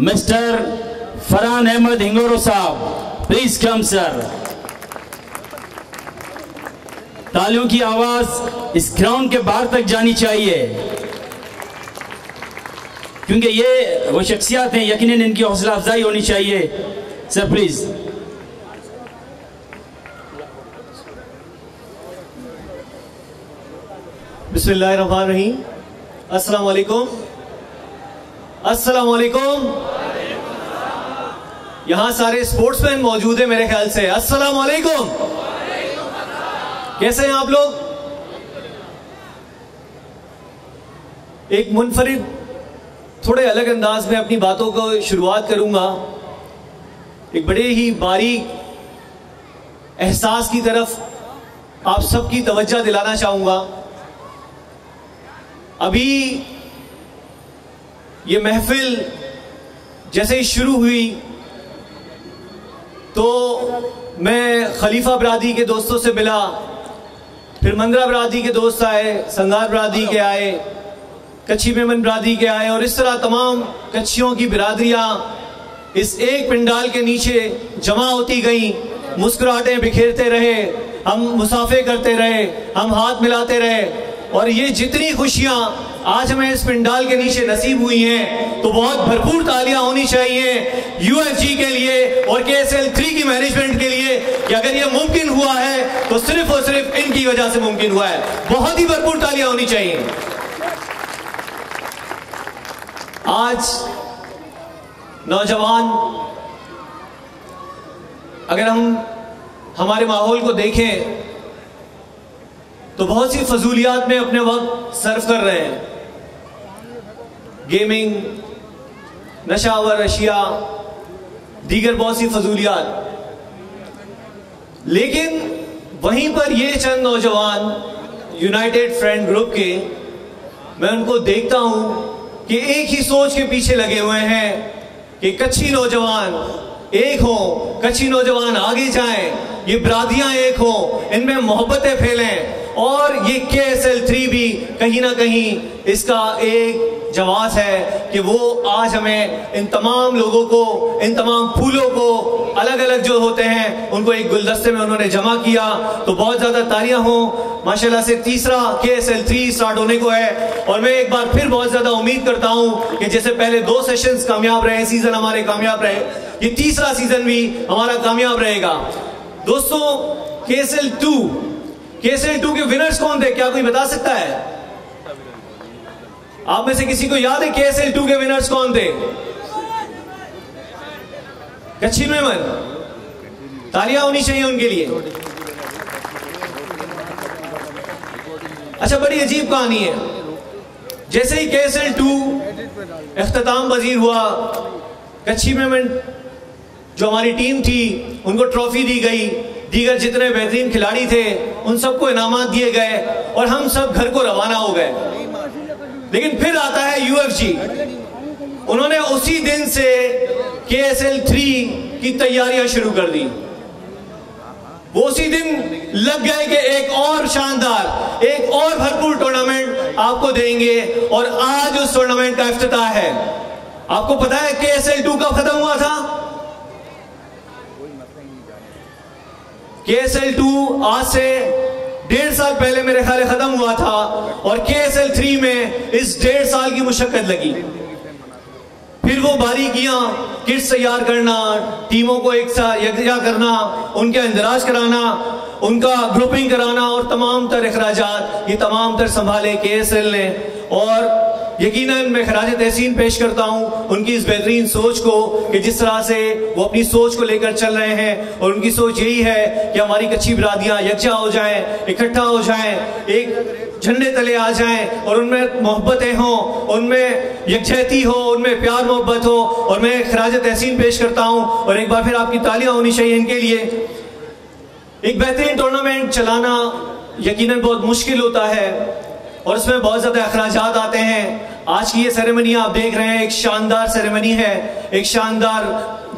Mister فران Ahmad ہنگورو صاحب please come سر تالیوں کی آواز اس گراؤنڈ کے باہر تک جانی چاہیے کیونکہ یہ وہ شخصیات ہیں یقیناً ان کی حوصلہ افزائی ہونی چاہیے سر پلیز بسم اللہ الرحمن الرحیم السلام علیکم السلام علیکم یہاں سارے سپورٹس مین موجود ہیں میرے خیال سے۔ السلام علیکم۔ کیسے ہیں آپ لوگ؟ ایک منفرد، تھوڑے الگ انداز میں اپنی باتوں کو شروعات کروں گا۔ ایک بڑے ہی باریک احساس کی طرف آپ سب کی توجہ دلانا چاہوں گا۔ ابھی یہ محفل جیسے ہی شروع ہوئی تو میں خلیفہ برادری کے دوستوں سے ملا، پھر مندرا برادری کے دوست آئے، سنگار برادری کے آئے، کچھی میمن برادری کے آئے، اور اس طرح تمام کچھیوں کی برادریاں اس ایک پنڈال کے نیچے جمع ہوتی گئیں مسکراتیں بکھیرتے رہے، ہم مسافے کرتے رہے، ہم ہاتھ ملاتے رہے، اور یہ جتنی خوشیاں آج ہمیں اس پنڈال کے نیچے نصیب ہوئی ہیں تو بہت بھرپور تالیاں ہونی چاہیے یو ایف جی کے لیے اور کے ایس ایل تھری کی مینجمنٹ کے لیے کہ اگر یہ ممکن ہوا ہے تو صرف اور صرف ان کی وجہ سے ممکن ہوا ہے۔ بہت ہی بھرپور تالیاں ہونی چاہیے۔ آج نوجوان، اگر ہم ہمارے ماحول کو دیکھیں تو بہت سی فضولیات میں اپنے وقت صرف کر رہے ہیں۔ گیمنگ نشاور اشیاء دیگر بہت سی فضولیات۔ لیکن وہیں پر یہ چند نوجوان یونائٹیڈ فرینڈ گروپ کے، میں ان کو دیکھتا ہوں کہ ایک ہی سوچ کے پیچھے لگے ہوئے ہیں کہ کچھی نوجوان ایک ہوں، کچھی نوجوان آگے جائیں، یہ برادریاں ایک ہوں، ان میں محبتیں پھیلیں۔ اور یہ کے ایس ایل تھری بھی کہیں نہ کہیں اس کا ایک جواز ہے کہ وہ آج ہمیں ان تمام لوگوں کو، ان تمام پھولوں کو الگ الگ جو ہوتے ہیں، ان کو ایک گلدستے میں انہوں نے جمع کیا۔ تو بہت زیادہ تاریاں ہوں۔ ماشاءاللہ سے تیسرا کے ایس ایل تھری اسٹارٹ ہونے کو ہے۔ اور میں ایک بار پھر بہت زیادہ امید کرتا ہوں کہ جیسے پہلے دو سیشنز کامیاب رہے سیزن ہمارے کامیاب رہے، یہ تیسرا سیزن بھی ہمارا کامیاب رہے گا۔ دوستوں کے ایس ایل ٹو کیسے ٹو کے ونرز کون تھے؟ کیا کوئی بتا سکتا ہے؟ آپ میں سے کسی کو یاد ہے کے ٹو کے ونرز کون تھے؟ کچھی میمن تالیاں ہونی چاہیے ان کے لیے۔ اچھا بڑی عجیب کہانی ہے۔ جیسے ہی کے ایل ٹو اختتام پذیر ہوا کچھی میمن جو ہماری ٹیم تھی، ان کو ٹرافی دی گئی۔ دیگر جتنے بہترین کھلاڑی تھے، ان سب کو انعامات دیے گئے اور ہم سب گھر کو روانہ ہو گئے۔ لیکن پھر آتا ہے یو ایف جی۔ انہوں نے اسی دن سے کے ایس ایل تھری کی تیاریاں شروع کر دی وہ اسی دن لگ گئے کہ ایک اور شاندار، ایک اور بھرپور ٹورنامنٹ آپ کو دیں گے اور آج اس ٹورنامنٹ کا افتتاح ہے۔ آپ کو پتا ہے کے ایس ایل ٹو کب ختم ہوا تھا؟ کے ایس ایل ٹو آج سے ڈیڑھ سال پہلے میرے خیال ختم ہوا تھا اور کے ایس ایل تھری میں اس ڈیڑھ سال کی مشقت لگی۔ پھر وہ باریکیاں کٹس تیار کرنا، ٹیموں کو ایک سا یکجا کرنا، ان کے اندراج کرانا، ان کا گروپنگ کرانا اور تمام تر اخراجات، یہ تمام تر سنبھالے کے ایس ایل نے۔ اور یقیناً میں خراج تحسین پیش کرتا ہوں ان کی اس بہترین سوچ کو کہ جس طرح سے وہ اپنی سوچ کو لے کر چل رہے ہیں اور ان کی سوچ یہی ہے کہ ہماری کچھی برادیاں یکجا ہو جائیں، اکٹھا ہو جائیں، ایک جھنڈے تلے آ جائیں اور ان میں محبتیں ہوں، ان میں یکجہتی ہو، ان میں پیار، محبت ہو اور میں خراج تحسین پیش کرتا ہوں اور ایک بار پھر آپ کی تالیاں ہونی چاہیے ان کے لیے۔ ایک بہترین ٹورنامنٹ چلانا یقیناً بہت مشکل ہوتا ہے۔ اور اس میں بہت زیادہ اخراجات آتے ہیں۔ آج کی یہ سیریمنی آپ دیکھ رہے ہیں، ایک شاندار سیریمنی ہے۔ ایک شاندار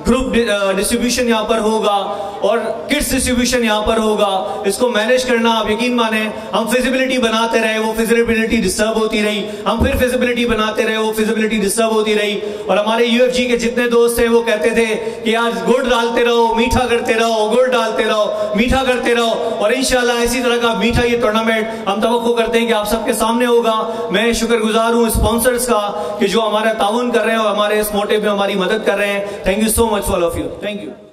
گروپ ڈسٹریبیوشن یہاں پر ہوگا اور کٹس ڈسٹریبیوشن یہاں پر ہوگا۔ اس کو مینیج کرنا آپ یقین مانیں ہم فزیبلٹی بناتے رہے، وہ فیزیبلٹی ڈسٹرب ہوتی رہی۔ ہم پھر فیزیبلٹی بناتے رہے، وہ فیزیبلٹی ڈسٹرب ہوتی رہی۔ اور ہمارے یو ایف جی کے جتنے دوست ہیں وہ کہتے تھے کہ آج گڑ ڈالتے رہو، میٹھا کرتے رہو، گڑ ڈالتے رہو، میٹھا کرتے رہو۔ اور انشاءاللہ اسی طرح کا میٹھا یہ ٹورنامنٹ ہم توقع کرتے ہیں کہ آپ سب کے سامنے ہوگا۔ میں شکر گزار ہوں اسپانسرس کا کہ جو ہمارا تعاون کر رہے ہیں اور ہمارے اس موٹے پہ ہماری مدد کر رہے ہیں۔ Thank you so much for all of you. Thank you.